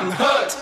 I'm hooked.